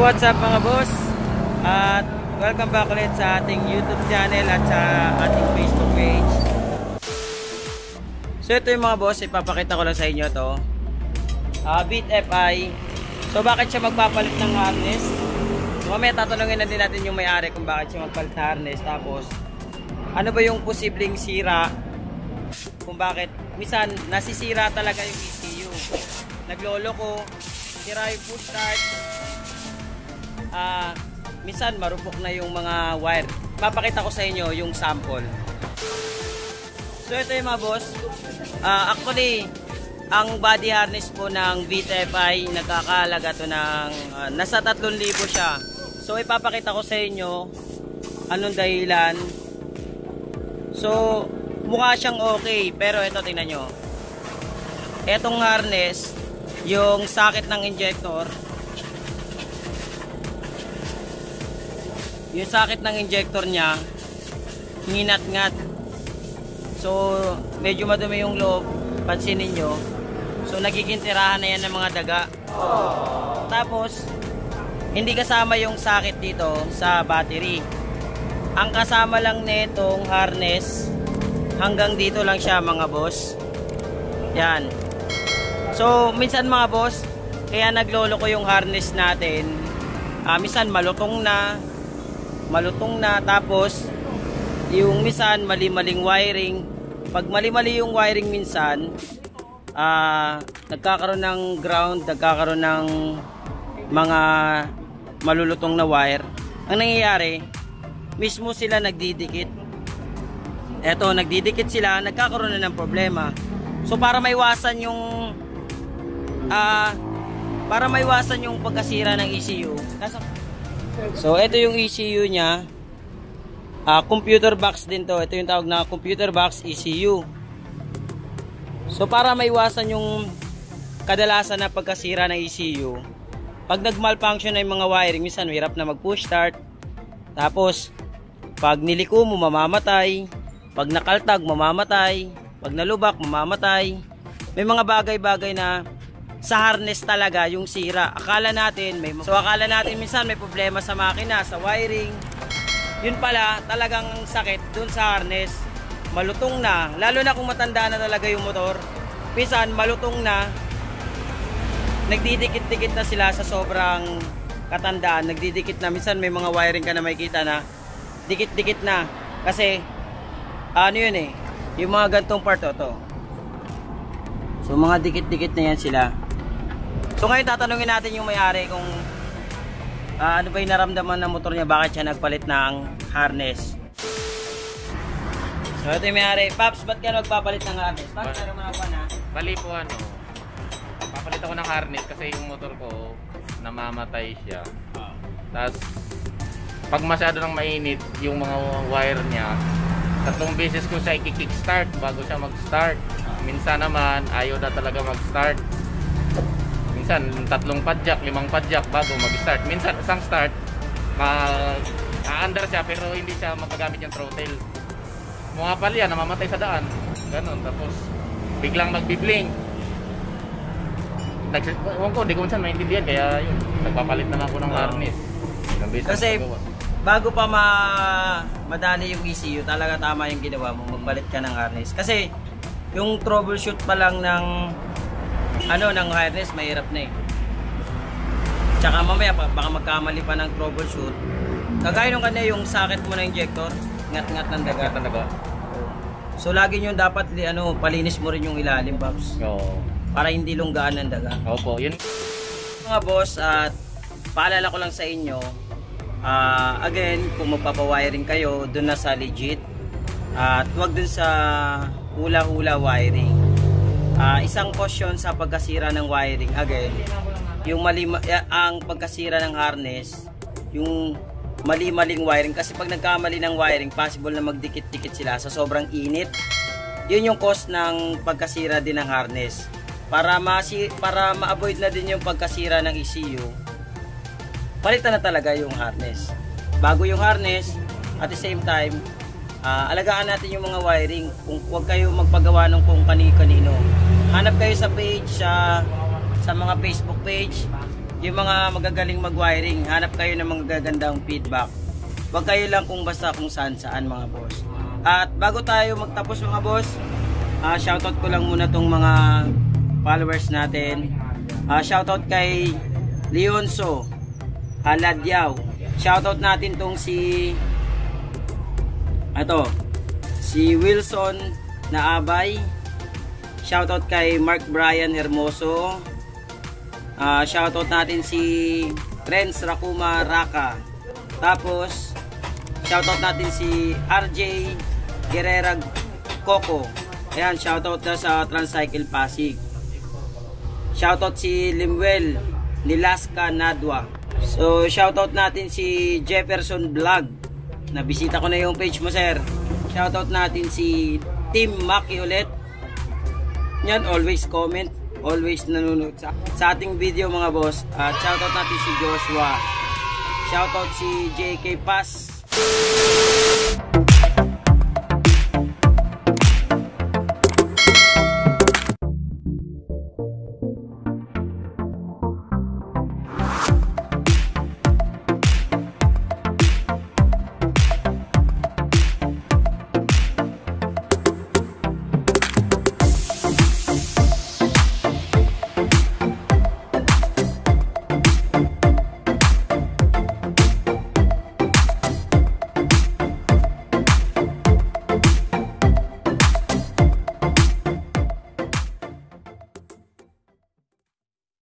What's up mga boss? At welcome back ulit sa ating YouTube channel at sa ating Facebook page. So ito yung mga boss, ipapakita ko lang sa inyo to. Uh, Beat FI. So bakit siya magpapalit ng harness? So mamaya tatanungin na din natin yung may-ari kung bakit siya magpalit ng harness. Tapos, ano ba yung posibleng sira? Kung bakit, misan nasisira talaga yung ECU. Naglolo ko, sira yung push start, ah, minsan marupok na yung mga wire. Papakita ko sa inyo yung sample. So ito yung mga boss. Ah, actually, ang body harness po ng VTFI nagkakalaga to ng ah, nasa 3,000 siya. So ipapakita ko sa inyo anong dahilan. So mukha siyang okay pero ito tingnan nyo. Etong harness, yung sakit ng injector, yung sakit ng injector niya nginat-ngat so medyo madumi yung loob pansinin nyo so nagiging tirahan na yan ng mga daga. Tapos hindi kasama yung sakit dito sa battery. Ang kasama lang netong harness hanggang dito lang siya mga boss. Yan. So minsan mga boss kaya naglolo ko yung harness natin. Uh, minsan malutong na malutong na tapos yung minsan mali-maling wiring. Pag mali-mali yung wiring minsan uh, nagkakaroon ng ground nagkakaroon ng mga malulutong na wire. Ang nangyayari mismo sila nagdidikit. Eto nagdidikit sila nagkakaroon na ng problema. So para maiwasan yung uh, para maiwasan yung pagkasira ng ECU nasa So, ito yung ECU niya. Uh, computer box din to. Ito yung tawag na computer box ECU. So, para maiwasan yung kadalasan na pagkasira ng ECU, pag nag-malfunction na yung mga wiring, minsan hirap na mag-push start. Tapos, pag niliko mo, mamamatay. Pag nakaltag, mamamatay. Pag nalubak, mamamatay. May mga bagay-bagay na sa harness talaga yung sira. Akala natin may So akala natin minsan may problema sa makina, sa wiring. Yun pala talagang sakit dun sa harness. Malutong na, lalo na kung matanda na talaga yung motor. Minsan malutong na. Nagdidikit-dikit na sila sa sobrang katandaan. Nagdidikit na minsan may mga wiring ka na makikita na dikit-dikit na kasi ano yun eh, yung mga gantong part to, to. So mga dikit-dikit na yan sila. So ngayon tatanungin natin yung may-ari kung uh, ano ba yung naramdaman ng motor niya, bakit siya nagpalit ng harness. So ito yung may-ari. Paps, ba't ka nagpapalit ng harness? Paps, ano mga pa na? Bali po ano, papalit ako ng harness kasi yung motor ko namamatay siya. Tapos pag masyado nang mainit yung mga wire niya, tatlong beses ko siya i-kickstart bago siya mag-start. Minsan naman ayaw na talaga mag-start minsan tatlong padjak, limang padjak bago mag-start. Minsan isang start, ma-under siya pero hindi siya magagamit yung throttle. Mga palya, namamatay sa daan. Ganon. Tapos biglang magbi-blink. Nag Ewan ko, di ko minsan maintindihan kaya yun, nagpapalit na ako ng harness. Kasi bago pa ma madali yung ECU, talaga tama yung ginawa mo, magbalit ka ng harness. Kasi yung troubleshoot pa lang ng ano, ng harness, mahirap na eh. Tsaka mamaya, baka magkamali pa ng troubleshoot. Kagaya nung kanina yung socket mo na injector, ngat-ngat ng daga. Ngat ng daga. So lagi nyo dapat ano, palinis mo rin yung ilalim, Pops. Oo. Para hindi lunggaan ng daga. Opo, yun. Mga boss, at paalala ko lang sa inyo, uh, again, kung magpapawiring kayo, dun na sa legit. At uh, huwag dun sa hula-hula wiring uh, isang caution sa pagkasira ng wiring. Again yung mali ang pagkasira ng harness yung mali-maling wiring. Kasi pag nagkamali ng wiring possible na magdikit-dikit sila sa sobrang init. Yun yung cause ng pagkasira din ng harness. Para ma para ma-avoid na din yung pagkasira ng ECU palitan na talaga yung harness. Bago yung harness at the same time uh, alagaan natin yung mga wiring. Kung huwag kayo magpagawa ng kung kani-kanino hanap kayo sa page sa sa mga Facebook page yung mga magagaling mag-wiring, hanap kayo ng mga gagandang feedback. Huwag kayo lang kung basta kung saan saan mga boss. At bago tayo magtapos mga boss, ah shoutout ko lang muna tong mga followers natin. Ah shoutout kay Leonso Haladyaw. Shoutout natin tong si ito, si Wilson Naabay. Shoutout kay Mark Brian Hermoso. Ah, shoutout natin si Trens Rakuma Raka. Tapos, shoutout natin si RJ Guerrera Coco. Ayan, shoutout na sa Transcycle Pasig. Shoutout si Limwell Nilaska Nadwa. So, shoutout natin si Jefferson Vlog. Nabisita ko na yung page mo, sir. Shoutout natin si Team Maki ulit. Yan, always comment. Always nanonood sa, sa ating video mga boss. At shoutout natin si Joshua. Shoutout si JK Pass.